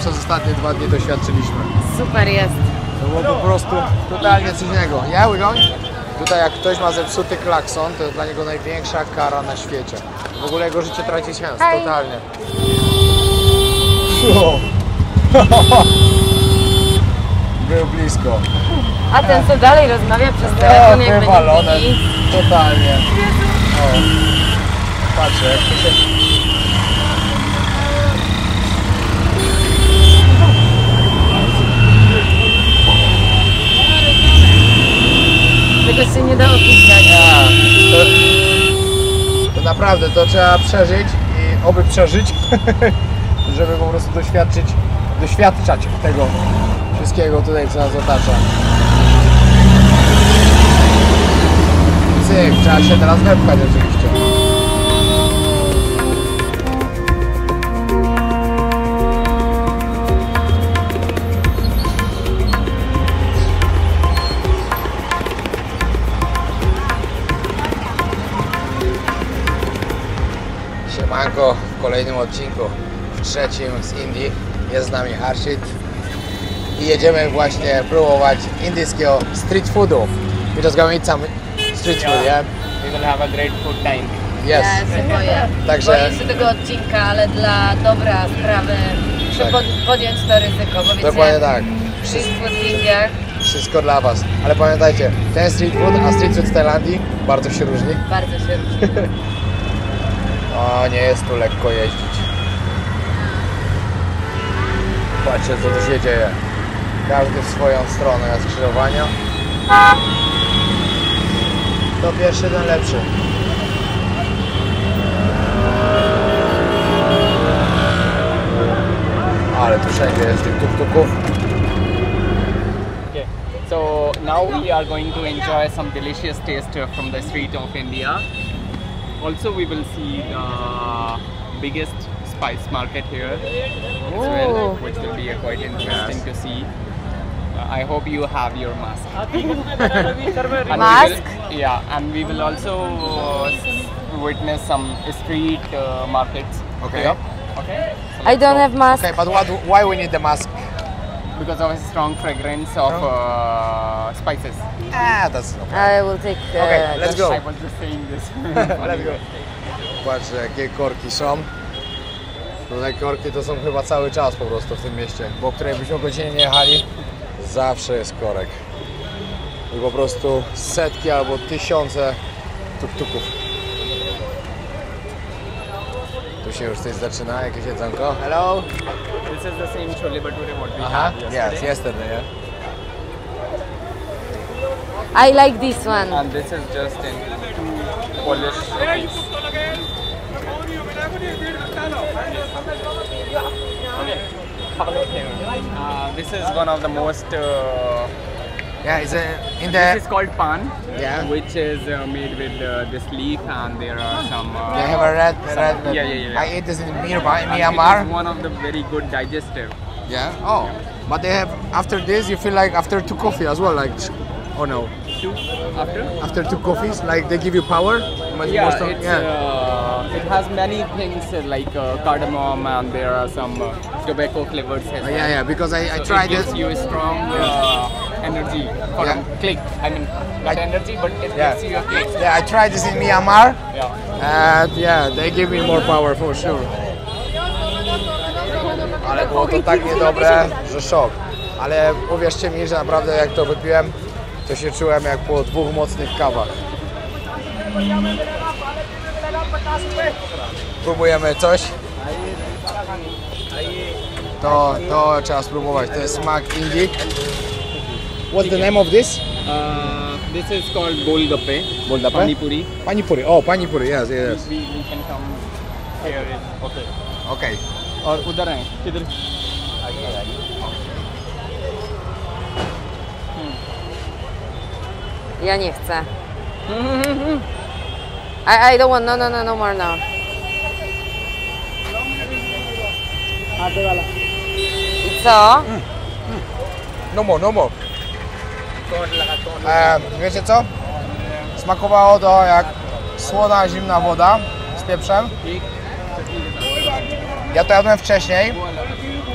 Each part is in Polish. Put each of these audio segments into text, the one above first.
przez ostatnie dwa dni doświadczyliśmy. Super jest. To było po prostu totalnie coś innego. Ja łygoń? Tutaj jak ktoś ma zepsuty klakson, to jest dla niego największa kara na świecie. W ogóle jego życie traci sens, Hej. totalnie. Był blisko. A ten co dalej rozmawia przez telefon, jakby wywalone. nic. Totalnie. O. Patrzę, jak to się... Tego się nie da opisać. To, to naprawdę to trzeba przeżyć i oby przeżyć, żeby po prostu doświadczyć, doświadczać tego wszystkiego tutaj, co nas otacza. Cyk, trzeba się teraz wepchać oczywiście. W kolejnym odcinku, w trzecim z Indii. Jest z nami Harshit i jedziemy właśnie próbować indyjskiego street foodu. We just gonna eat some street food, yeah? We will have a great food time. Yes. Się boję. Także- Boję się tego odcinka, ale dla dobra sprawy muszę Tak. pod, podjąć to ryzyko, bo wiecie, Dokładnie tak. street food w Indiach Wszystko dla Was. Ale pamiętajcie, ten street food, a street food w Tajlandii bardzo się różni. bardzo się różni. O, nie jest tu lekko jeździć. Patrzcie, co tu się dzieje. Każdy w swoją stronę skrzyżowania. To pierwszy, ten lepszy. Ale tu wszędzie jest tych tuk-tuków. So now we are going to enjoy some delicious taste from the street of India. Also, we will see the biggest spice market here as well, which will be uh, quite interesting to see. Uh, I hope you have your mask. And Mask? will- yeah, and we will also uh, witness some street uh, markets. Okay. here. Okay. So I don't go. have mask. Okay, but what, why we need the mask? Because of a strong fragrance of uh, spices. Ah, that's no problem. I will take uh, Okay, let's go. I was just saying this. Let's go. Patrzcie, jakie korki są. Tutaj korki to są chyba cały czas po prostu w tym mieście, bo której byśmy godzinie nie jechali, zawsze jest korek. I po prostu setki albo tysiące tuk-tuków. Tu się już coś zaczyna, jakieś jedzonko. Hello? This is the same chole bhature what we Aha, had yes, yesterday. yesterday, yeah. I like this one. And this is just in Polish rupees. Uh, this is one of the most. Uh, Yeah, it's uh, in this is called pan, Yeah. which is uh, made with uh, this leaf, and there are some. Uh, They have a red, red, Yeah, yeah, yeah. I ate this in Myanmar, Myanmar. is one of the very good digestive. Yeah. Oh, but they have after this you feel like after two coffee as well, like oh no, Two after. after two coffees, like they give you power. Yeah, strong- it's, yeah. Uh, it has many things uh, like uh, cardamom and there are some uh, tobacco flavors as well. yeah, yeah. Because I, I So tried it it. gives you a strong uh, energy for Yeah. click. I mean, not I- energy, but it Yeah. gives you a click. Yeah, I tried this in Myanmar, Yeah. and yeah, they give me more power for sure. Ale było to tak niedobre, że szok. Ale uwierzcie mi, że naprawdę jak to wypiłem, to się czułem jak po dwóch mocnych kawach. Próbujemy coś. To, to trzeba spróbować. To jest smak indik. What's the name of this? Uh, this is called Golgappe. Puri. Panipuri. Panipuri. Oh, Panipuri. Yes, yes. We, we can come here. Okay. Okay. Or udhar hai. Kidhar? Hmm. Ja nie. I, I don't want, no, no, no, no more now. Ah, it's all. Hmm. Hmm. No more, no more. E, wiecie co? Smakowało to jak słona, zimna woda z pieprzem. Ja to jadłem wcześniej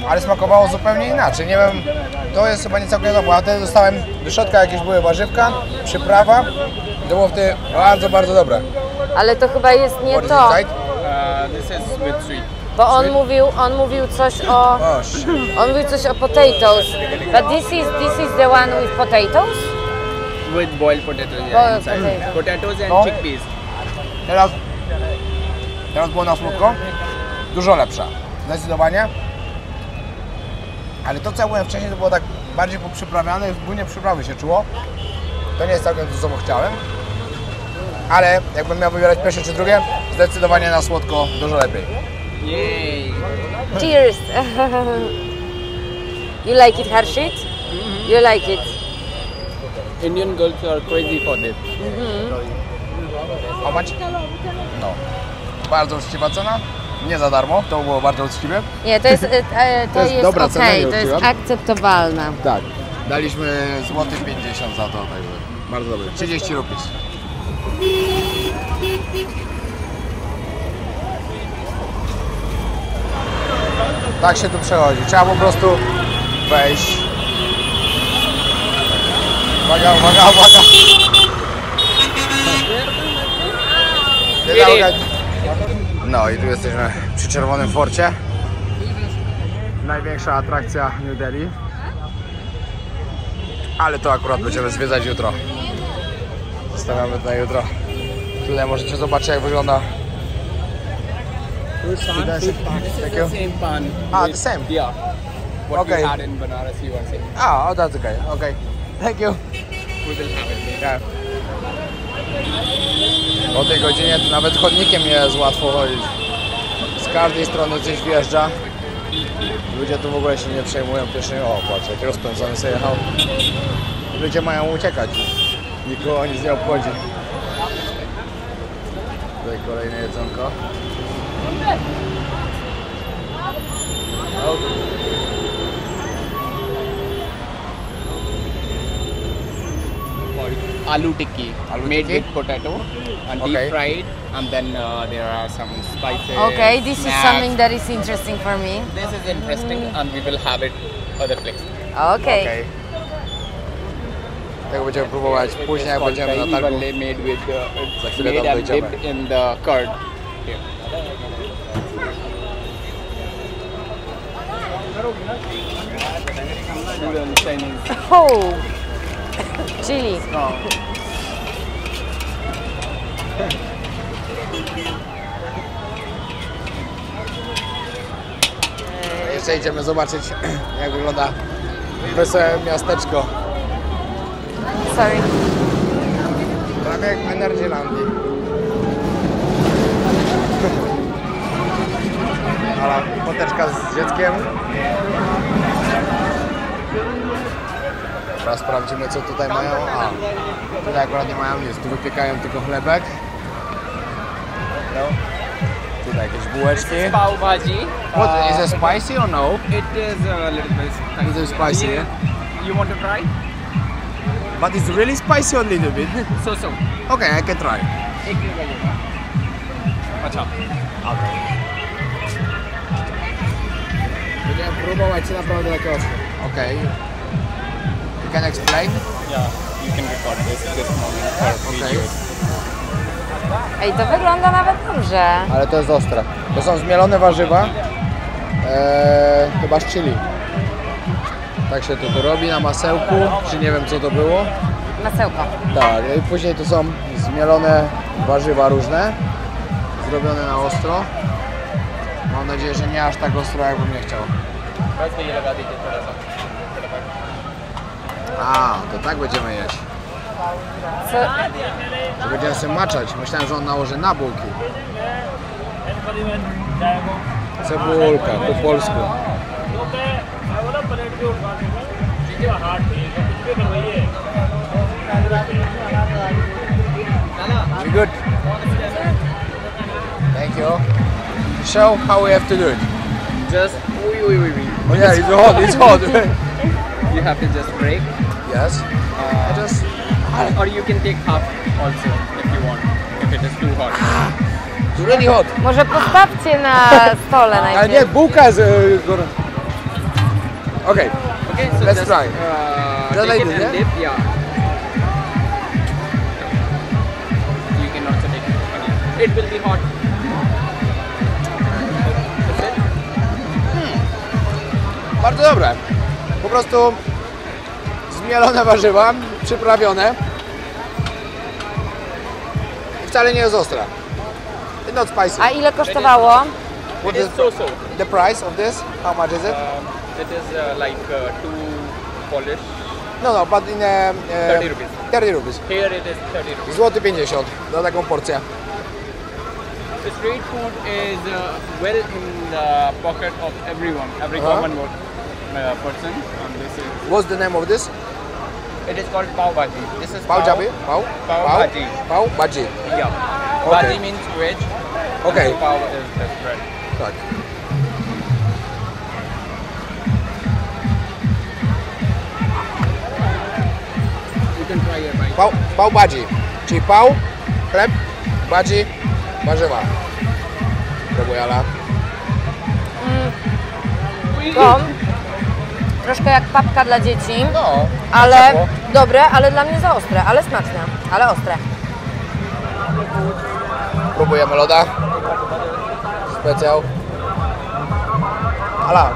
ale smakowało zupełnie inaczej. Nie wiem, to jest chyba nie całkiem to, bo ja wtedy dostałem do środka jakieś były warzywka, przyprawa. To było wtedy bardzo, bardzo dobre. Ale to chyba jest nie What to? Uh, this is with sweet. Bo on mówił, on mówił coś o, on mówił coś o potatoes. But this is, this is the one with potatoes? With boiled potatoes yeah, inside. potato. Potatoes and No. chickpeas. Teraz, teraz było na słodko. Dużo lepsza. Zdecydowanie. Ale to co ja byłem wcześniej to było tak bardziej poprzyprawiane, w głównie przyprawy się czuło. To nie jest całkiem to, co chciałem. Ale jakbym miał wybierać pierwsze czy drugie, zdecydowanie na słodko dużo lepiej. Yay! Cheers! you like it, Harshit? You like it? Indian girls are crazy for this. How much? No. Bardzo uczciwa cena. Nie za darmo, to było bardzo uczciwe. Nie, to jest, e, e, to To jest jest, dobra okej, cena, nie to jest akceptowalna. Tak. Daliśmy złoty 50 za to, także bardzo dobry. 30 rupies. Tak się tu przechodzi. Trzeba po prostu wejść. Uwaga, uwaga, uwaga. No i tu jesteśmy przy Czerwonym Forcie. Największa atrakcja New Delhi. Ale to akurat będziemy zwiedzać jutro. Zostawiamy to na jutro. Tutaj możecie zobaczyć jak wygląda. Thank you. Same pan. Ah, the same? Yeah. What Okay. we had in Banaras, you are saying. Ah, oh that's okay. Okay. Thank you. We will have it. Yeah. O tej godzinie to nawet chodnikiem nie jest łatwo chodzić. Z każdej strony coś wjeżdża. Ludzie tu w ogóle się nie przejmują pierwszym. O, patrz, jak rozpędzony sobie jechał. Ludzie mają uciekać. Nikogo nic nie obchodzi. Tutaj kolejne jedzonko. O, Aloo tikki. Aloo made tikki? with potato and Okay. deep fried. And then uh, there are some spices. Okay, this is something that is interesting for me. This is interesting and we will have it other place. Okay. okay. Tego będziemy próbować później, jak Called będziemy na dahi targu. valle made with uh, it's Za Oh, chili. Jeszcze idziemy zobaczyć, jak wygląda wesołe miasteczko. Sorry. Prawie jak w Energylandii. poteczka z dzieckiem. Teraz sprawdzimy, co tutaj mają. A, tutaj akurat nie mają nic. Tu wypiekają tylko chlebek. No. Tutaj jakieś bułeczki. Pav bhaji. What, is it spicy or no? It is a little bit spicy. Is it spicy, You- yeah? You want to try? But it's really spicy a little bit. So so. Okay, I can try. एक मिनट लगेगा अच्छा Będziemy Próbować naprawdę takie ostre. Okej. You can explain? yeah you can record this this moment for Okay. videos Ej, to wygląda nawet dobrze. Ale to jest ostre. To są zmielone warzywa. Eee, chyba z chili. Tak się to tu robi na masełku, czy nie wiem co to było. Masełko. Tak, i później to są zmielone warzywa różne, zrobione na ostro. Mam nadzieję, że nie aż tak ostro, jakbym nie chciał. बस ये लगा दीजिए थोड़ा सा A, to tak będziemy jeść. Co? To będziemy sobie maczać. Myślałem, że on nałoży na bułki. Cebulka, po polsku. You good? Thank you. Show how we have to do it. Just wait wait wait wait Oh yeah, it's hot, it's hot. you have to just break yes. I just... or you can take half also if you want if it is too hot It's really hot. Może postawcie na stole Ale najpierw. nie, bułka jest e, gorąca. Okay, Okay, so Let's just, try. Uh, Just take like it this, and yeah? dip, yeah. You can take it. again. It will be hot. Bardzo dobre. Po prostu zmielone warzywa, przyprawione. I wcale nie jest ostre. Not spicy. A ile kosztowało? What is is so-so. the price of this? How much is it? Um, it is uh, like uh, two Polish. No, no, but in uh, uh, 30 rupees. 30 rupees. Here it is 30 rupees. Złoty 50 za taką porcję. The street food is uh, well in the pocket of everyone, every Uh-huh. common wo- uh, person. And this is, What's the name of this? it is called pav bhaji. This is Pał dziaby? Pał? Pav Pał? bhaji. Pał? Badzi. Yeah. Okay. Bhaji means veg. Okay. And pav is the bread. Tak. You can try it right. Pał, pał badzi. Czyli pał, chleb, badzi, warzywa. Próbuj, Ala. To troszkę jak papka dla dzieci, No, ale ciepło. dobre, ale dla mnie za ostre, ale smaczne, ale ostre. Próbujemy loda. Specjał. Ala.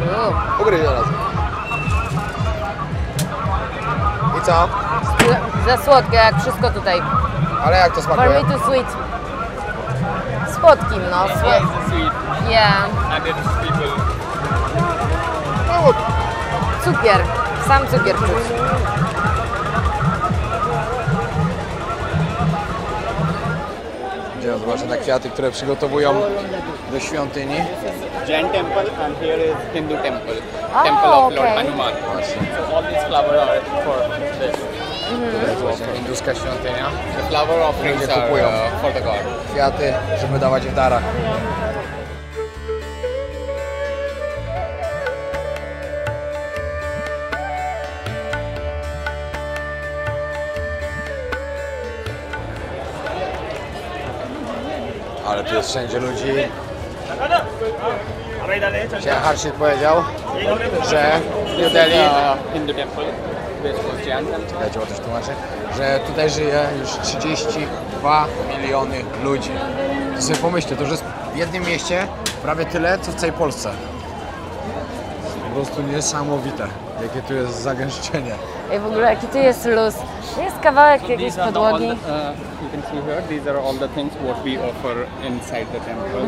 Mm, ugryź nas. I co? Za słodkie, jak wszystko tutaj. Ale jak to For smakuje? me too sweet. Słodkim, no. Słod... Yeah. Cukier. Sam cukier czuć. Idziemy zobaczyć na kwiaty, które przygotowują do świątyni. Jain temple and here is Hindu temple. Oh, temple of Lord. Hanuman. Właśnie. So all these flowers are for this. To jest właśnie hinduska świątynia. The flower offerings are uh, for the god. Kwiaty, żeby dawać w darach. Ale tu jest wszędzie ludzi. Dzisiaj Harshit powiedział, że w New Delhi. Czekajcie, bo też tłumaczę, że tutaj żyje już 32 miliony ludzi. To sobie pomyślcie, to już jest w jednym mieście prawie tyle, co w całej Polsce. Po prostu niesamowite, jakie tu jest zagęszczenie. I w ogóle jaki tu jest luz. Jest kawałek jakiejś podłogi. The, you can see here, these are all the things what we offer inside the temple.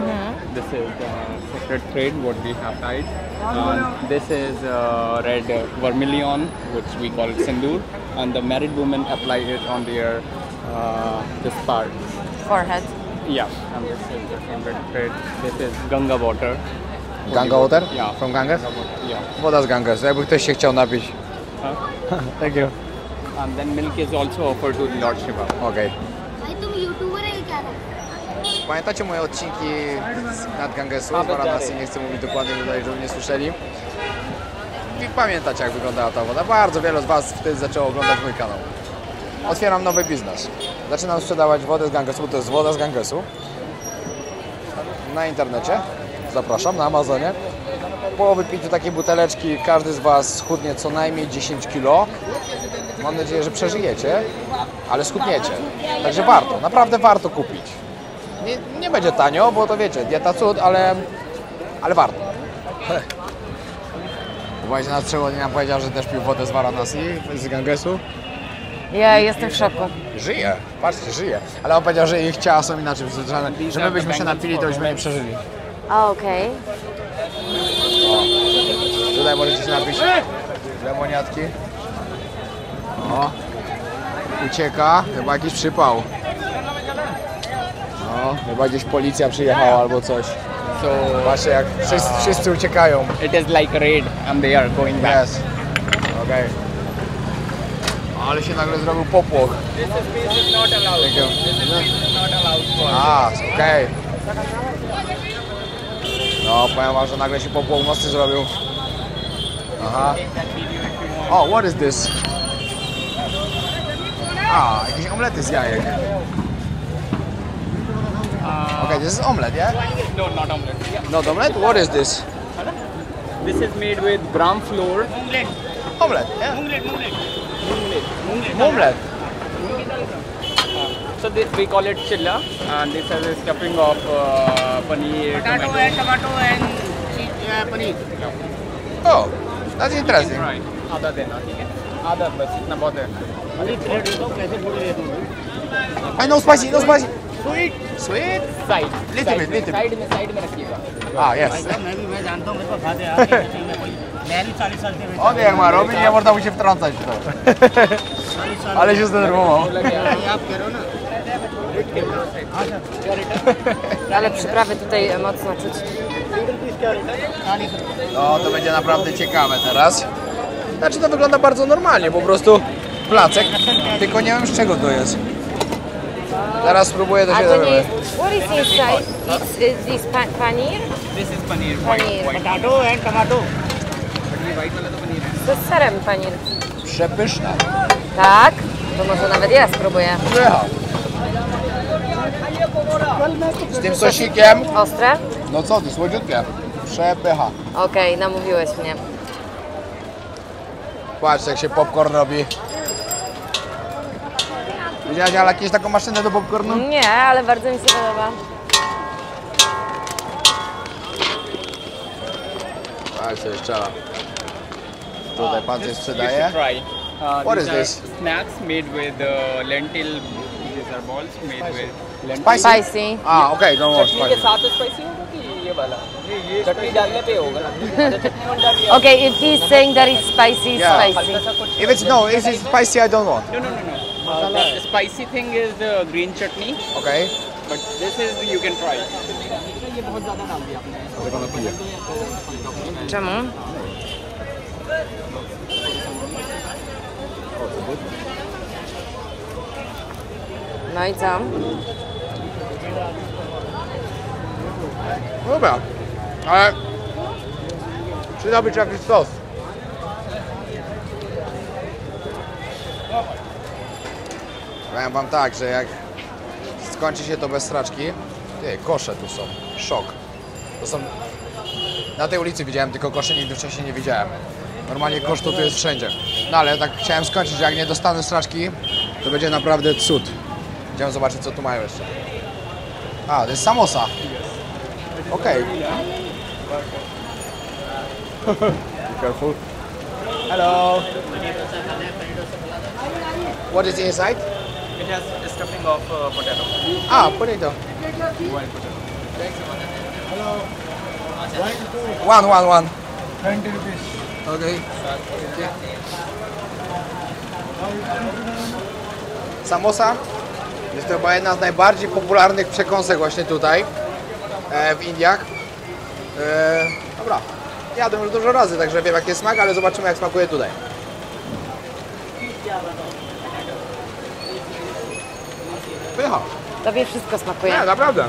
This is the sacred thread what we have tied. And this is uh, red uh, vermilion, which we call it sindoor. And the married women apply it on their uh, this part. Forehead. Yeah, and this is the same red thread. This is Ganga water. Ganga water? Yeah. From Ganges? Ganga water, Yeah. Woda z Ganges, jakby ktoś się chciał napić. Huh? Thank you. And then milk is also offered to Lord Shiva. Okej. Pamiętacie moje odcinki z nad Gangesu, A, z Varanasi, dalej. nie chcę mówić dokładnie tutaj, żeby nie słyszeli. I pamiętacie jak wyglądała ta woda. Bardzo wielu z Was wtedy zaczęło oglądać mój kanał. Otwieram nowy biznes. Zaczynam sprzedawać wodę z Gangesu, bo to jest woda z Gangesu. Na internecie. Zapraszam, na Amazonie. Po wypiciu takiej buteleczki każdy z Was schudnie co najmniej 10 kg. Mam nadzieję, że przeżyjecie, ale schudniecie. Także warto, naprawdę warto kupić. Nie, nie będzie tanio, bo to wiecie, dieta cud, ale, ale warto. Uważajcie, nas przewodnik nam powiedział, że też pił wodę z Varanasi, z Gangesu. Ja jestem w szoku. Żyje, patrzcie, żyje. Ale on powiedział, że ich ciała są inaczej przyzwyczajone, że my byśmy się napili, to byśmy nie przeżyli. A, okej. Tutaj możecie się napić lemoniatki. O, ucieka, chyba jakiś przypał. No, chyba gdzieś policja przyjechała albo coś. So Patrzcie jak wszyscy, wszyscy uciekają. it is like raid and they are going back. Yes. Okej. Ale się nagle zrobił popłoch. This is space is not allowed. Thank you. This is not allowed for. A, okej. No, powiem wam, że nagle się popłoch mocny zrobił. Aha. Take that video if you want. O, what is this? A, jakieś omlety z jajek. Uh, okay, this is omelette, yeah? No, not omelette. Yeah. Not omelette? What is this? This is made with ground flour. Omelette. Omelette, yeah. Omelette, omelette. Omelette. Omelette. So this we call it chilla and this has a stuffing of uh, paneer, potato, tomato and tomato and cheese, uh, paneer. Oh, that's interesting. Right. Other than that, other bas itna bahut hai. I know spicy, no spicy. Sweet. Sweet? Side Little bit, little bit. Side में side में रखिएगा Ah, yes. भाई मैं भी मैं जानता हूँ मेरे पास खाते हैं आके नहीं मैं कोई मैं भी चालीस साल से बेचा On jak ma robić, nie można mu się wtrącać w to. चालीस साल Ale się zdenerwował. से आप कह रहे हो ना Ale przyprawy tutaj mocno czuć. चालीस रुपये No, to będzie naprawdę ciekawe teraz. Znaczy to wygląda bardzo normalnie, po prostu placek, tylko nie wiem z czego to jest. Teraz spróbuję A to nie jest... What is inside? Uh, it's, uh, this pa paneer? This is paneer. Paneer. Potato and tomato. To z serem paneer. Przepyszna. Tak? To może nawet ja spróbuję. Z tym sosikiem. Ostre? No co ty, słodziutkie. Przepycha. Okej, okay, namówiłeś mnie. Patrz jak się popcorn robi. Widziałaś ale jakieś taką maszynę do popcornu? Nie, ale bardzo mi się podoba. Patrz co jeszcze. Tutaj pan coś You sprzedaje. should try. Uh, What these is are this? Snacks made with uh, lentil. These are balls made with lentil. Spicy? Spicy. A, okej, no more चटनी के spicy. साथ स्पाइसी होगा कि ये वाला चटनी डालने पे होगा ना अच्छा, चटनी मत डालिए Okay, if he's saying that it's spicy, it's Yeah. spicy. हल्का सा कुछ If it's no, if it's spicy, I don't want. no no no no The spicy thing is the green chutney. Okay. But this is you can try. Czemu? No about co? Should I przydałby się jakiś sauce? Powiem wam tak, że jak skończy się to bez straczki, ty, kosze tu są, szok. To są, na tej ulicy widziałem tylko kosze, nigdy wcześniej nie widziałem. Normalnie kosz to tu jest wszędzie. No ale tak chciałem skończyć, że jak nie dostanę straczki, to będzie naprawdę cud. Idziemy zobaczyć co tu mają jeszcze. A, to jest samosa. Okay. Be careful. Hello. What is inside? It has a stuffing of uh, potato Ah, potato. boiled potato One, one, one. 20 rupees. Okay. Samosa jest to chyba jedna z najbardziej popularnych przekąsek właśnie tutaj e, w Indiach. E, dobra, jadłem już dużo razy, także wiem jest smak, ale zobaczymy jak smakuje tutaj. pycha. Tobie wszystko smakuje. Nie, naprawdę.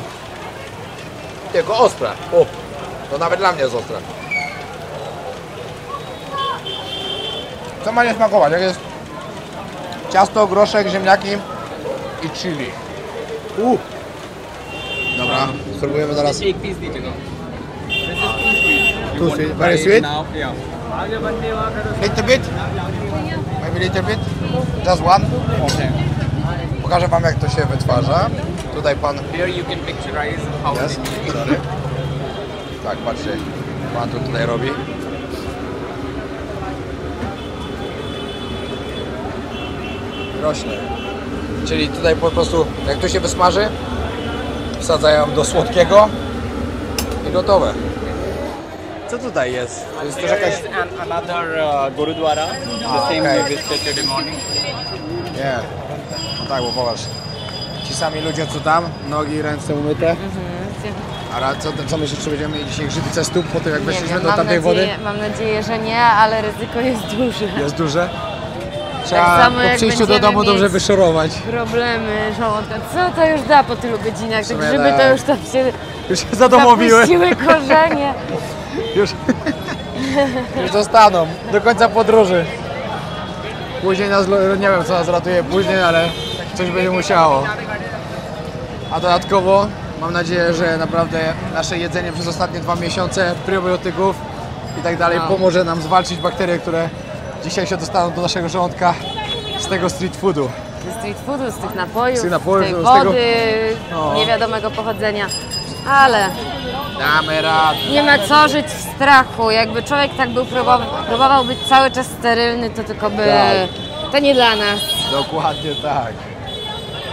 Tylko ostre. O, to nawet dla mnie jest ostre. Co ma nie smakować? Jak jest ciasto, groszek, ziemniaki i chili. U. Dobra, spróbujemy zaraz. Too sweet. Very sweet? Little bit? Maybe little bit? Just one? Okay. Pokażę Wam jak to się wytwarza. Tutaj pan Here you can picturize how Yes. Tak, patrzcie, pan to tutaj robi. Rośnie. Czyli tutaj po prostu, jak to się wysmaży, wsadzają do słodkiego i gotowe. Co tutaj jest? To jest też jakaś... another uh, Gurudwara. The same okay. we visited today morning. Nie. Tak, bo popatrz. Ci sami ludzie co tam, nogi i ręce umyte. A ra- co, co myślisz, czy będziemy mieli dzisiaj grzybice stóp po tym jak Nie weszliśmy wiem, do mam tamtej wody? nadzieję, mam nadzieję, że nie, ale ryzyko jest duże. Jest duże? Trzeba samo po jak przyjściu do będziemy domu dobrze wyszorować. Problemy żołądka. Co to już da po tylu godzinach? Te sumie grzyby to tak. już tam się Już się zadomowiły. zapuściły korzenie. Już, już zostaną do końca podróży. Później nas, lo- nie wiem co nas ratuje później, ale coś będzie musiało. A dodatkowo mam nadzieję, że naprawdę nasze jedzenie przez ostatnie dwa miesiące probiotyków i tak dalej. No. Pomoże nam zwalczyć bakterie, które dzisiaj się dostaną do naszego żołądka z tego street foodu. Ze street foodu, z tych napojów, Z tych napojów, z tej z tego- wody No. niewiadomego pochodzenia. Ale Damy radę. nie ma co żyć w strachu. Jakby człowiek tak był próbował, próbował być cały czas sterylny, to tylko by... Tak. To nie dla nas. Dokładnie tak.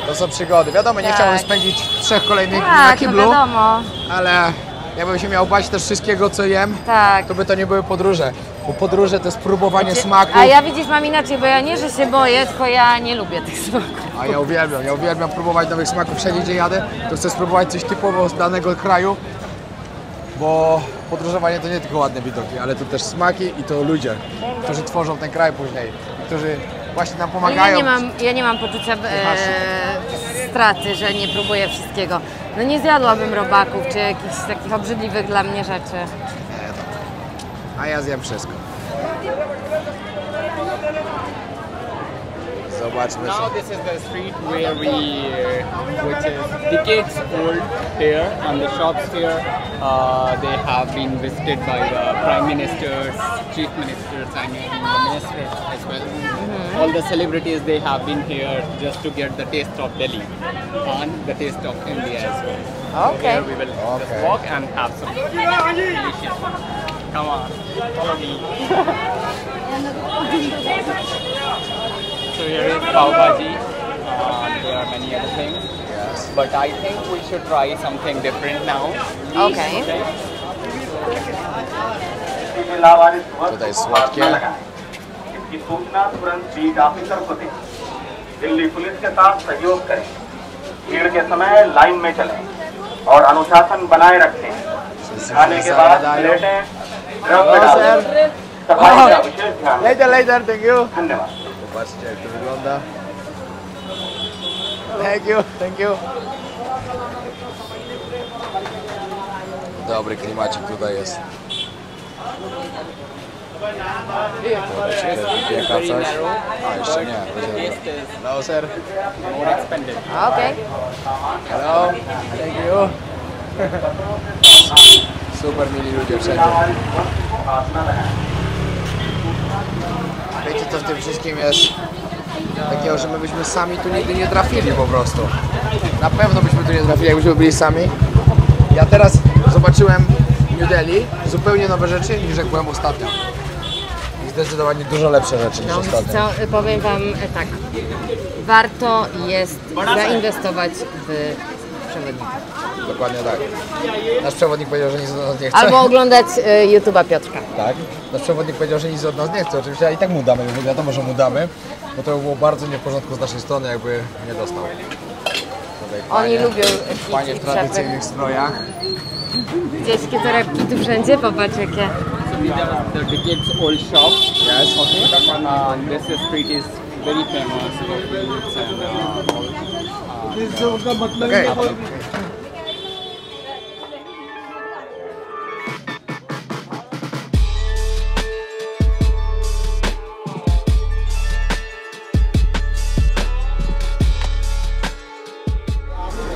To są przygody. Wiadomo, nie Tak. chciałbym spędzić trzech kolejnych dni na Tak, no kiblu, wiadomo. ale jakbym się miał bać też wszystkiego, co jem, Tak. to by to nie były podróże. Bo podróże to jest próbowanie smaków. A ja widzisz, mam inaczej, bo ja nie, że się boję, tylko ja nie lubię tych smaków. A ja uwielbiam, ja uwielbiam próbować nowych smaków wszędzie gdzie jadę, to chcę spróbować coś typowo z danego kraju, bo podróżowanie to nie tylko ładne widoki, ale to też smaki i to ludzie, którzy tworzą ten kraj później, którzy właśnie nam No pomagają. ja nie mam, ja nie mam poczucia e, straty, że nie próbuję wszystkiego. No nie zjadłabym robaków czy jakichś takich obrzydliwych dla mnie rzeczy. A ja zjem wszystko. Zobaczmy. Now this is the street where we, uh, which is decades old here, and the shops here, uh, they have been visited by the prime ministers, chief ministers, and the ministers as well. All the celebrities they have been here just to get the taste of Delhi and the taste of India as well. Okay. Here we will just walk and have some delicious food. Come on, follow me. So here is pav bhaji. Uh, there are many other things. Yes. But I think we should try something different now. Okej. Tutaj słodkie. इसकी सूचना तुरंत beat officer को दें। दिल्ली पुलिस के साथ सहयोग करें। भीड़ के समय लाइन में चलें और अनुशासन बनाए रखें। खाने के बाद प्लेटें ड्रम में डालें। सफ़ाई का विशेष ध्यान रखें। Later, later, thank धन्यवाद. Dobry klimacik tutaj jest. Hello, sir. more expanded. Okej. Hello, thank you. Super mili ludzie wszędzie. Wiecie co w tym wszystkim jest takiego, że my byśmy sami tu nigdy nie trafili po prostu. Na pewno byśmy tu nie trafili, jakbyśmy byli sami. Ja teraz zobaczyłem New Delhi zupełnie nowe rzeczy niż jak byłem ostatnio. Zdecydowanie dużo lepsze rzeczy niż No ostatnio. co, powiem Wam e, tak. Warto jest zainwestować w przewodnika. Dokładnie tak. Nasz przewodnik powiedział, że nic od nas nie chce. Albo oglądać e, YouTube'a Piotrka. Tak. Nasz przewodnik powiedział, że nic od nas nie chce. Oczywiście, i tak mu damy, bo wiadomo, że mu damy, bo to by było bardzo nie w porządku z naszej strony, jakby nie dostał. Tutaj Oni panie- lubią Panie w i przepych. tradycyjnych strojach. Gdzieś torebki tu wszędzie, popatrz jakie. So these are the decades old shop. Yes. Okay. And this is street is very famous for foods and uh, all. Uh, Okej.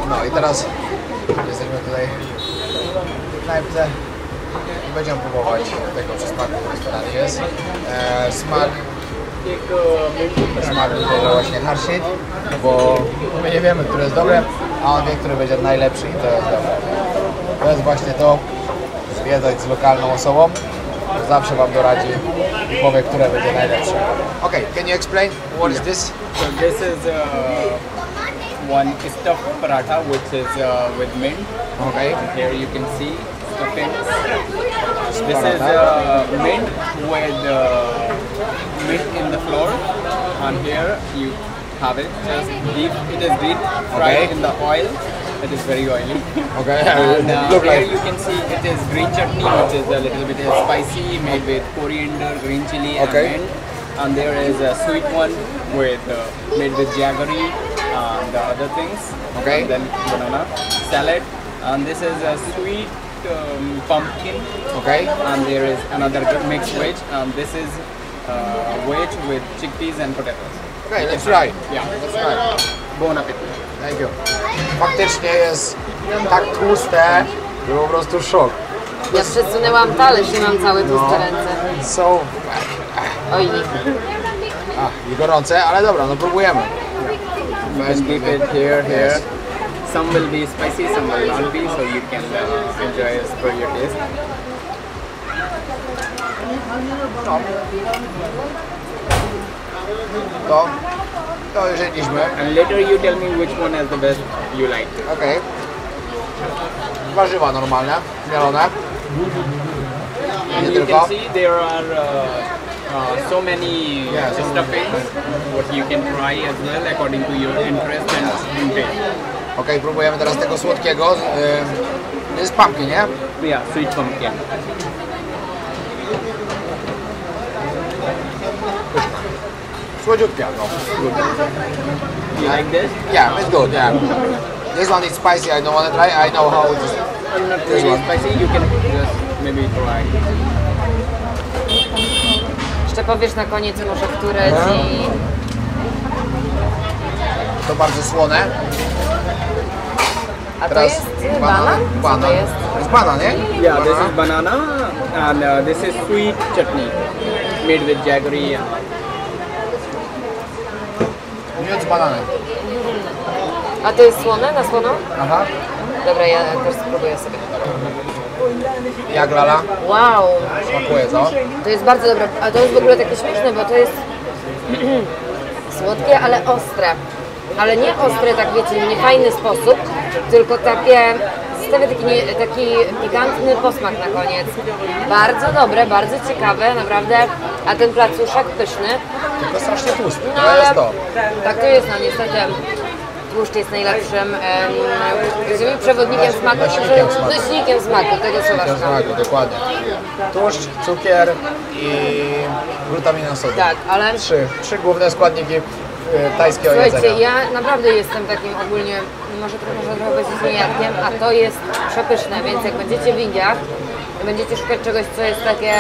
No i teraz jesteśmy tutaj w knajpce i będziemy próbować tego przysmaku, który tutaj jest. E, smak smak właśnie harshit, bo my nie wiemy, który jest dobry, a on wie, który będzie najlepszy i to jest dobre. To jest właśnie to, zwiedzać z lokalną osobą, zawsze Wam doradzi i powie, które będzie najlepsze. Okay, can you explain what is this? So this is uh, one stuffed paratha which is uh, with mint. Okay, Here you can see stuffings. This is uh, mint with uh, mint in the floor. And here you have it just deep. It is deep fried Okay. in the oil. It is very oily. okay, And uh, look here like you can see it is green chutney, which is a little bit spicy, made with coriander, green chili, Okay. and mint. And there is a sweet one with uh, made with jaggery and the other things. Okay. And then banana salad. And this is a sweet um, pumpkin. okay, And there is another mixed veg. And this is uh, veg with chickpeas and potatoes. okay, let's try. Yeah. Let's try. Bon appetit. Thank you. Faktycznie jest tak tłuste, że po prostu szok. Ja przesunęłam talerz i mam całe puste ręce. Są Oj, a, i gorące, ale dobra, no próbujemy. Just keep it here, here. Some will be spicy, some will not be, so you can uh, enjoy as per your taste. To, to już jedliśmy. And later you tell me which one has the best you like. Okej. Warzywa normalne, mielone. And you can see there are uh, uh, so many Yeah, so stuffings what you can try as well according to your interest and intake. Okej, próbujemy teraz tego słodkiego. To jest pumpkin, nie? Yeah, sweet pumpkin. Słodziutkie, no. You like this? Yeah, it's good, yeah. This one is spicy, I don't want to try. I know how it is. This really one. spicy. You can just maybe try. jeszcze powiesz na koniec może, które ci... To bardzo słone. A to jest banan? Banan. to jest? To jest banan, nie? Yeah, this Banana. is banana and uh, this is sweet chutney made with jaggery and Miód z bananem. A to jest słone, na słono? Aha. Dobra, ja też spróbuję sobie. Jak lala? Wow, Smakuje, co? to jest bardzo dobre. A to jest w ogóle takie śmieszne, bo to jest słodkie, ale ostre. Ale nie ostre, tak wiecie, w niefajny sposób, tylko takie, zostawia taki, taki pikantny posmak na koniec. Bardzo dobre, bardzo ciekawe, naprawdę. A ten placuszek pyszny. Tylko strasznie tłusty. No To jest to. tak to jest, no niestety. Tłuszcz jest najlepszym em, przewodnikiem smaku, Nośnikiem smaku. nośnikiem smaku, tego To szukam. smaku, dokładnie. Tłuszcz, cukier i glutamina sodu. Tak, ale Trzy, trzy główne składniki y, tajskiego słuchajcie, jedzenia. ja naprawdę jestem takim ogólnie, może trochę, trochę bezimieniem, a to jest przepyszne, więc jak będziecie w Indiach, będziecie szukać czegoś, co jest takie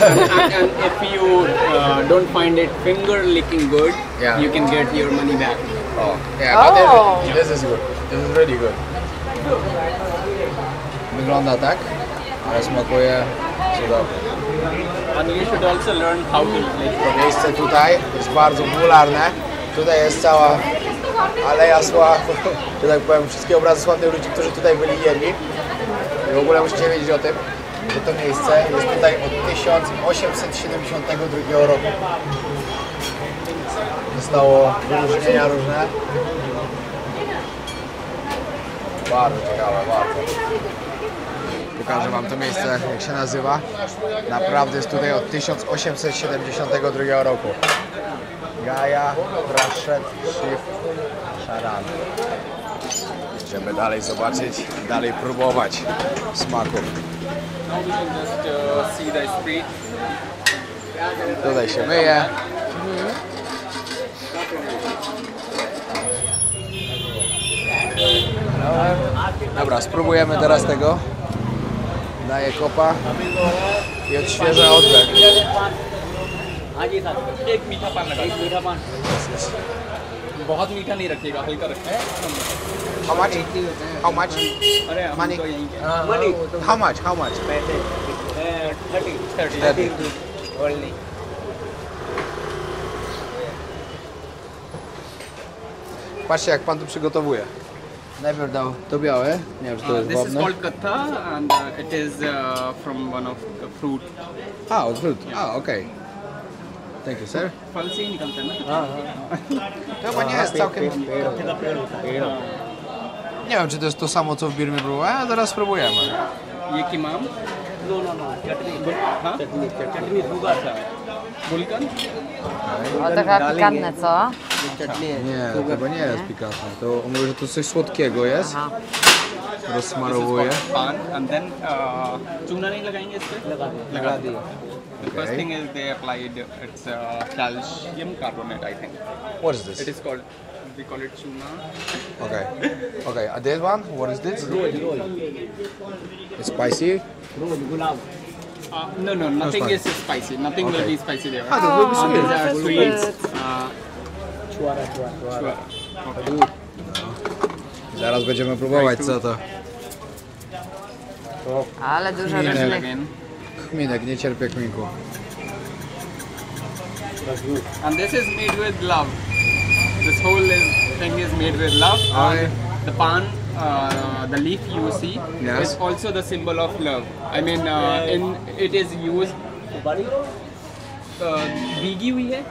and, and if you uh, don't find it finger licking good, Yeah. you can get your money back. O, yeah, but O! it- this is good. This is really good. Wygląda tak, ale smakuje cudownie. To Miejsce tutaj jest bardzo popularne. Tutaj jest cała aleja sław, tak powiem, wszystkie obrazy sławnych ludzi, którzy tutaj byli jedli. I w ogóle musicie wiedzieć o tym, że to miejsce jest tutaj od 1872 roku. Dostało wyróżnienia różne. Bardzo ciekawe, bardzo. Pokażę Wam to miejsce, jak się nazywa. Naprawdę jest tutaj od 1872 roku. Gaja Prashet Shiv Sharan. Idziemy dalej zobaczyć, dalej próbować street. Tutaj się myje. Dobra, spróbujemy teraz tego Daję kopa i odświeża oddech. हाँ जी सर एक मीठा पान लगा एक मीठा पान बहुत मीठा नहीं रखिएगा हल्का रखें How much? How much? अरे हम Money. तो यहीं के money How much? How much? पैसे thirty thirty Thirty. Only Patrzcie jak pan tu przygotowuje. Najpierw dał to białe. Nie wiem czy to Uh, jest this is wodne. called katha and uh, it is uh, from one of the fruit. A, odwrót. A, okej. Thank you, sir. फल से ही निकलता है ना To chyba nie jest całkiem... Nie wiem, czy to jest to samo, co w Birmie było, a zaraz spróbujemy. ये किमाम no no no चटनी हाँ चटनी चटनी शुगर अच्छा गुलकंद O, taka pikantne, co? चटनी है Nie, to chyba nie jest pikantne. To on mówi, że to coś słodkiego jest. Aha. Rozsmarowuje. पान and then चूना नहीं लगाएंगे इस पे लगा दिया लगा दिया The first Okay. thing is they applied it's uh, calcium carbonate I think. What is It this? is called we call it chuna. Okay. Okay, uh, this one, what is this? Rose rose It's spicy. Rose gulab Uh, no, no, nothing fine. is spicy. Nothing will Okay. be spicy there. Ah, that will be Uh, sweet. these are that's sweets. good. Uh, Czwara, czwara, czwara. Zaraz będziemy próbować, co to. Ale dużo różnych. Kminek, nie cierpię kminku. And this is made with love. This whole thing is made with love. I... The pan, uh, the leaf you see, yes. is also the symbol of love. I mean, uh, in, it is used Uh, भीगी हुई है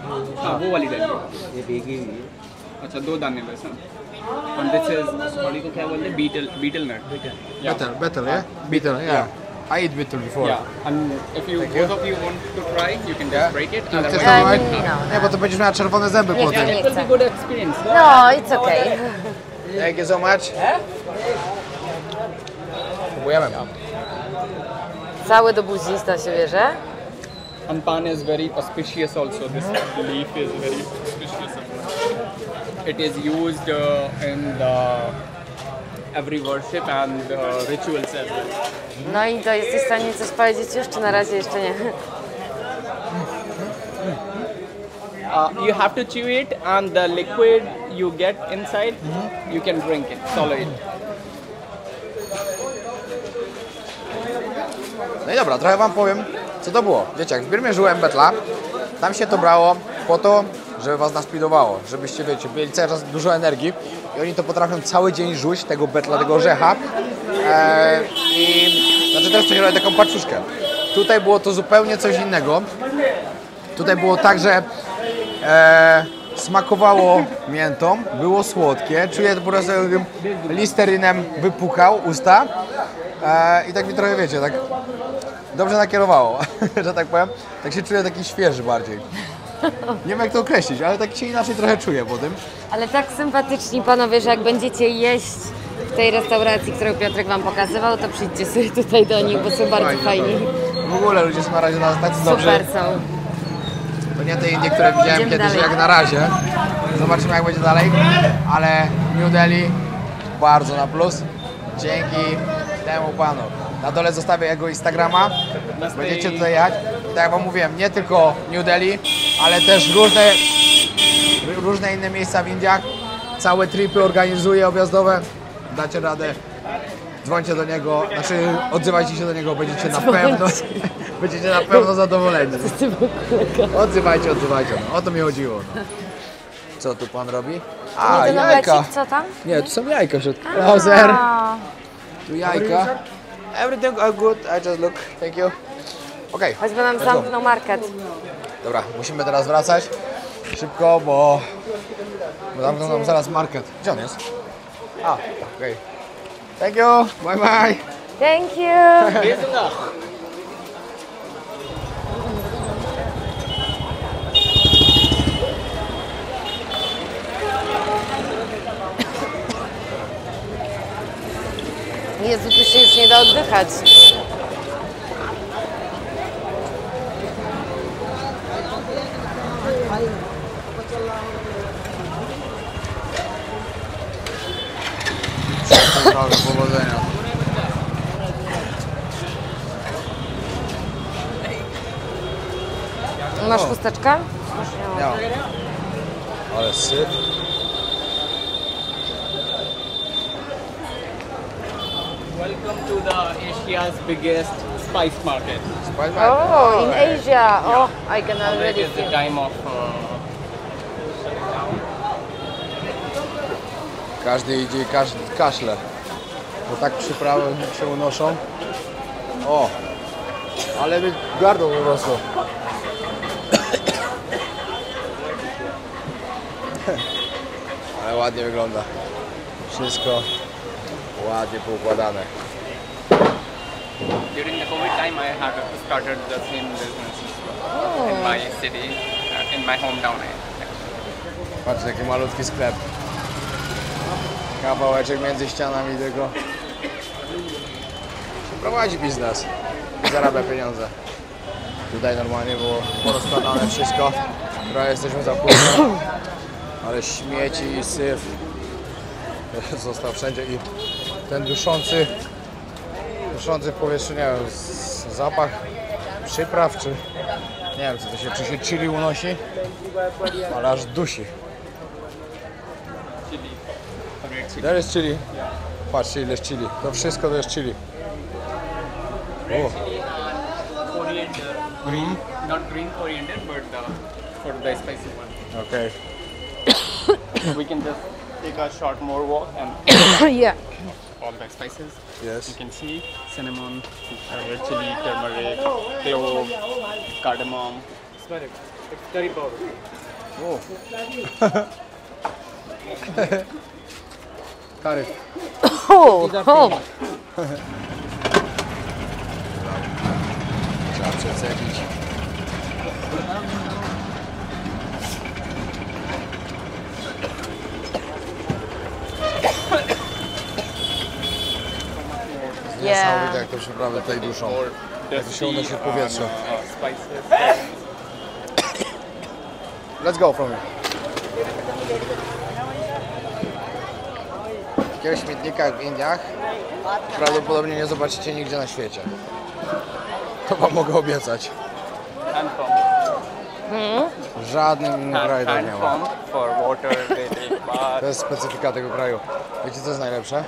हाँ वो वाली डालिए ये भीगी हुई है अच्छा दो दाने बस हाँ and this is सॉरी को क्या बोलते हैं beetle beetle nut yeah Better, better, yeah? Bitter, yeah. I eat bitter before. yeah and if you Thank both you. of you want to try you can Yeah. just break it Chcesz otherwise Ja spróbować? nie, no, Nie, bo to będziesz miała czerwone zęby Nie, potem. nie. it will be good experience No, it's okay. Thank you so much. Próbujemy. Cały do buzi to się bierze. And pan is very auspicious also. This leaf is very auspicious. It is used uh, in the every worship and uh, rituals as well. No i to jesteś w stanie coś powiedzieć już, czy na razie jeszcze nie? Uh, you have to chew it, and the liquid you get inside, you can drink it, swallow it. No i dobra, trochę wam powiem, co to było. Wiecie, jak w Birmie żyłem betla, tam się to brało po to, żeby was naspidowało, żebyście, wiecie, mieli cały czas dużo energii i oni to potrafią cały dzień rzuć tego betla, tego orzecha e, i znaczy też coś robię taką paczuszkę. Tutaj było to zupełnie coś innego. Tutaj było tak, że e, smakowało miętą, było słodkie, czuję po prostu jakbym listerynem wypukał usta e, i tak mi trochę, wiecie, tak dobrze nakierowało, że tak powiem. Tak się czuję taki świeży bardziej. Nie wiem jak to określić, ale tak się inaczej trochę czuję po tym. Ale tak sympatyczni panowie, że jak będziecie jeść w tej restauracji, którą Piotrek wam pokazywał, to przyjdźcie sobie tutaj do nich, bo są bardzo fajni. W ogóle ludzie są na razie na tacy dobrzy. Super są. To nie te Indie, które widziałem Idziemy kiedyś dalej. jak na razie. Zobaczymy jak będzie dalej. Ale New Delhi bardzo na plus. Dzięki temu panu. Na dole zostawię jego Instagrama. Będziecie tutaj jechać. I tak jak wam mówiłem, nie tylko New Delhi, ale też różne, różne inne miejsca w Indiach. Całe tripy organizuje objazdowe. Dacie radę. Dzwońcie do niego, znaczy odzywajcie się do niego, będziecie na pewno, będziecie na pewno zadowoleni. Odzywajcie, odzywajcie. No, o to mi chodziło. No. Co tu pan robi? A, Ten jajka. co tam? Nie, tu są jajka w środku. Lozer. A, Tu jajka. Everything all good. I just look. Thank you. Okej. Choćby nam zamknął market. Dobra, musimy teraz wracać. Szybko, bo... bo zamkną nam zaraz market. Gdzie on jest? A, okej. Thank you. Bye bye. Thank you! Jezu, tu się już nie da oddychać. Powodzenia. Masz chusteczkę? Ja. Ale syp. Welcome to the Asia's biggest spice market. Spider-Man. Oh, in Ej. Asia. Oh, I can already is the time of uh. Każdy idzie i każdy kaszle. Bo tak przyprawy się unoszą. O! Ale mi gardło po prostu. Ale ładnie wygląda. Wszystko ładnie poukładane. During the COVID time, I had started the same business in my city, uh, in my hometown. Patrz jaki malutki sklep. Kawałeczek między ścianami tylko. Prowadzi biznes. I zarabia pieniądze. Tutaj normalnie było porozkładane wszystko. Trochę jesteśmy za późno. Ale śmieci i syf został wszędzie i ten duszący duszący w powietrzu, nie wiem, zapach przypraw czy nie wiem co to się, czy się chili unosi, ale aż dusi. There is chili. Patrzcie ile jest chili. To wszystko to jest chili. red chili, coriander, green, not green coriander, but uh, for the spicy one. Okej. we can just take a short more walk and Yeah. All the spices. You Jest. can see cinnamon, uh, red chili, turmeric, clove, cardamom. Smell it. It's curry powder. O. Kary. O, o. Trzeba przecepić. Niesamowite jak to się naprawdę tutaj duszą. Jak to się unosi w powietrzu. Let's go from here. Takiego śmietnika jak w Indiach prawdopodobnie nie zobaczycie nigdzie na świecie. To wam mogę obiecać. Pump. W żadnym innym kraju Hand, tak hand nie ma. pump for water. They take bath. To jest specyfika tego kraju. Wiecie co jest najlepsze?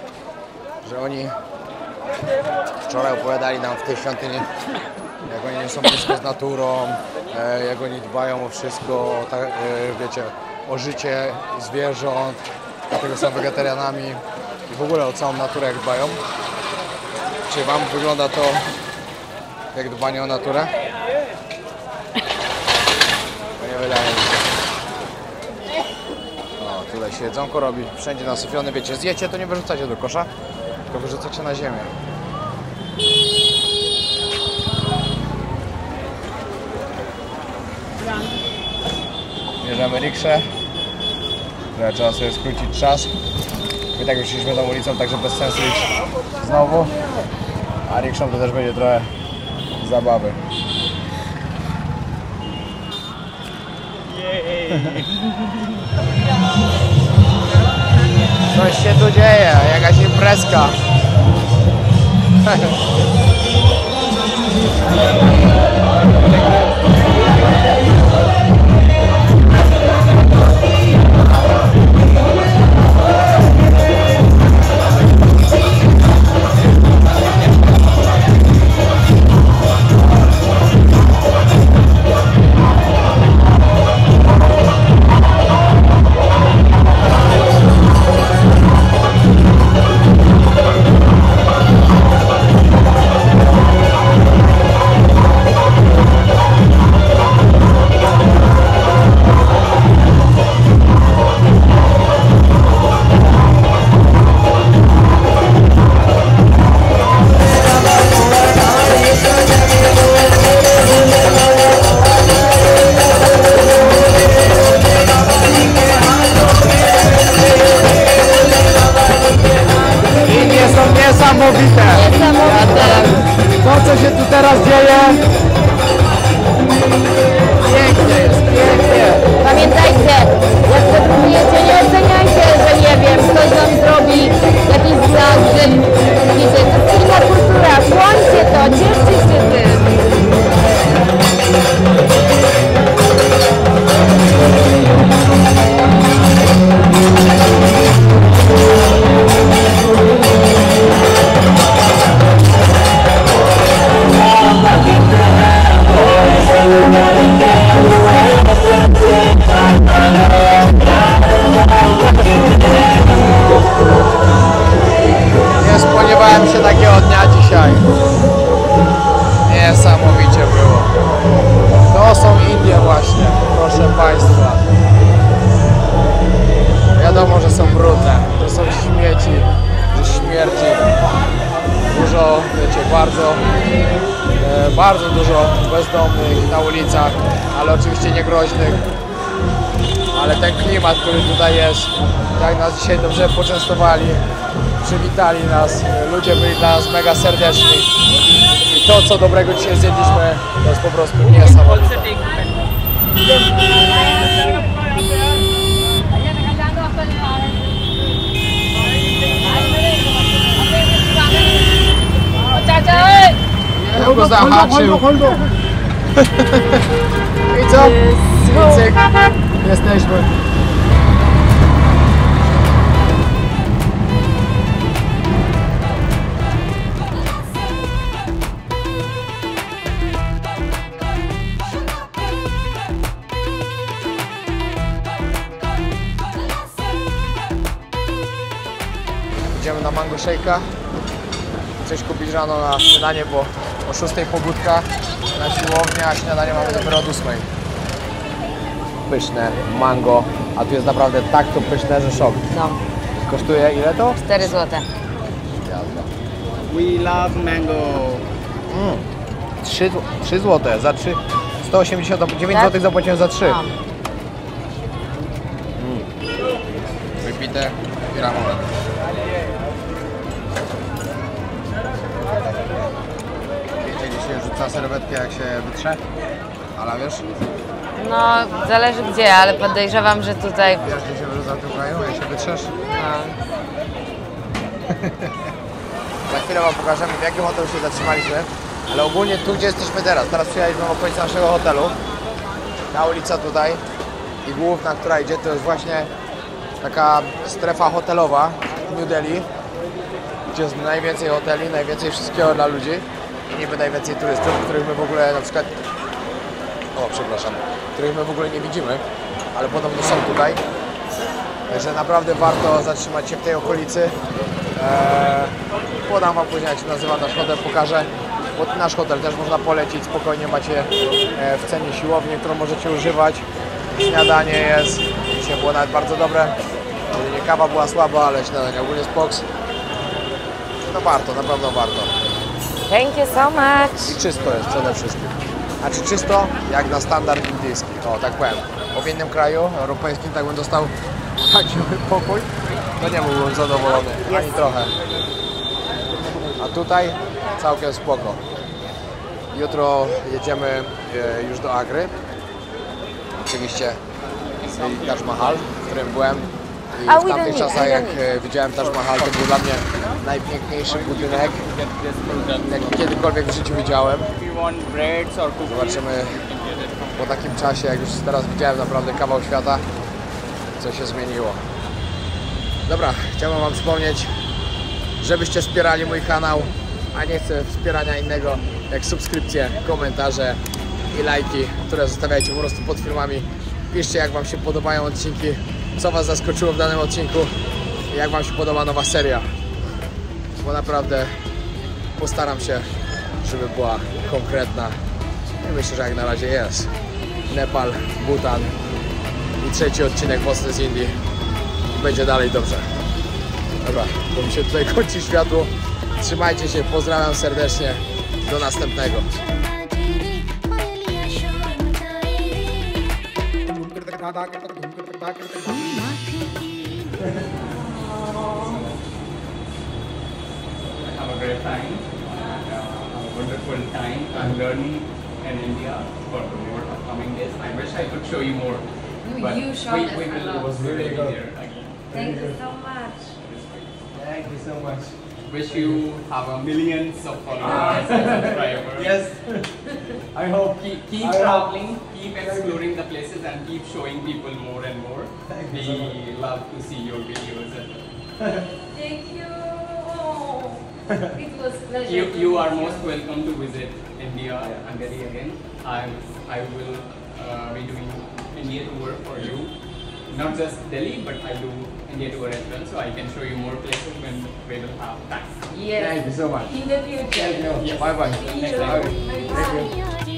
Że oni wczoraj opowiadali nam w tej świątyni, jak oni nie są blisko z naturą, e, jak oni dbają o wszystko, tak, wiecie, o życie zwierząt, dlatego są wegetarianami i w ogóle o całą naturę jak dbają. Czy Wam wygląda to jak dbanie o naturę? Nie wydaje mi się. O, tutaj się jedzonko robi, wszędzie nasypione, wiecie, zjecie to nie wyrzucacie do kosza, tylko wyrzucacie na ziemię. Bierzemy rikszę, Trochę trzeba sobie skrócić czas. My tak już szliśmy tą ulicą, także bez sensu iść znowu. A rikszą to też będzie trochę zabawy. Coś się tu dzieje, jakaś Fresca. dzisiaj dobrze poczęstowali, przywitali nas, ludzie byli dla nas mega serdeczni. I to, co dobrego dzisiaj zjedliśmy, to jest po prostu niesamowite. Ja go zahaczył. I co? Jesteśmy. Na mango shake'a. Coś kupić rano na śniadanie, bo o 6 pobudka na siłownię, a śniadanie mamy dopiero od 8. Pyszne mango, a tu jest naprawdę tak to pyszne, że szok. No, Kosztuje ile to? 4 złote. Jazda. We love mango. 3, 3 zł za 3. 180, 9 Tak? zł zapłaciłem za 3. No. Wypite i ramowe. Rzuca serwetkę, jak się wytrze? Ale wiesz? no, zależy gdzie, ale podejrzewam, że tutaj... Wiesz, gdzie się kraju, jak się wytrzesz? No. Za chwilę Wam pokażemy, w jakim hotelu się zatrzymaliśmy. Ale ogólnie tu, gdzie jesteśmy teraz. Teraz przyjechaliśmy w okolicy naszego hotelu. Ta ulica tutaj i główna, która idzie, to jest właśnie taka strefa hotelowa w New Delhi, gdzie jest najwięcej hoteli, najwięcej wszystkiego dla ludzi niby najwięcej turystów, których my w ogóle na przykład o, przepraszam, których my w ogóle nie widzimy, ale podobno są tutaj. Także naprawdę warto zatrzymać się w tej okolicy. Eee, podam Wam później jak się nazywa nasz hotel, pokażę. Bo nasz hotel też można polecić, spokojnie macie e, w cenie siłownię, którą możecie używać. Śniadanie jest, dzisiaj było nawet bardzo dobre. Kawa była słaba, ale śniadanie ogólnie spoks. No warto, na pewno warto. Thank you so much. I czysto jest przede wszystkim. Znaczy czysto jak na standard indyjski, o tak powiem. Bo w innym kraju europejskim tak bym dostał taki pokój, to nie byłbym zadowolony, ani trochę. A tutaj całkiem spoko. Jutro jedziemy e, już do Agry. Oczywiście Taj Mahal, w którym byłem. I w tamtych czasach jak e, widziałem Taj Mahal, to był dla mnie najpiękniejszy budynek, jaki kiedykolwiek w życiu widziałem. Zobaczymy po takim czasie, jak już teraz widziałem naprawdę kawał świata, co się zmieniło. Dobra, chciałbym Wam wspomnieć, żebyście wspierali mój kanał, a nie chcę wspierania innego, jak subskrypcje, komentarze i lajki, które zostawiajcie po prostu pod filmami. Piszcie, jak Wam się podobają odcinki, co Was zaskoczyło w danym odcinku i jak Wam się podoba nowa seria. Bo naprawdę postaram się, żeby była konkretna i myślę, że jak na razie jest. Nepal, Bhutan i trzeci odcinek mocny z Indii. Będzie dalej dobrze. Dobra, bo mi się tutaj kończy światło. Trzymajcie się, pozdrawiam serdecznie. Do następnego. Have a great time and uh, have a wonderful time and learning in India for the more upcoming days. I wish I could show you more. but you showed we, we will lot. It was really good. there again. Thank you so much. Thank you so much. Wish you have a millions of followers and subscribers. Yes, I hope. Keep, keep I will. traveling, keep exploring the places and keep showing people more and more. we love to see your videos. Thank you. Oh, it was pleasure. you, you are most welcome to visit India and Delhi again. I, I will uh, be doing India tour for you. Not just Delhi, but I do India tour as well, so I can show you more places when we will have time. Yes. Thank you so much. In the future. Thank you. Bye bye. Next time. Thank you.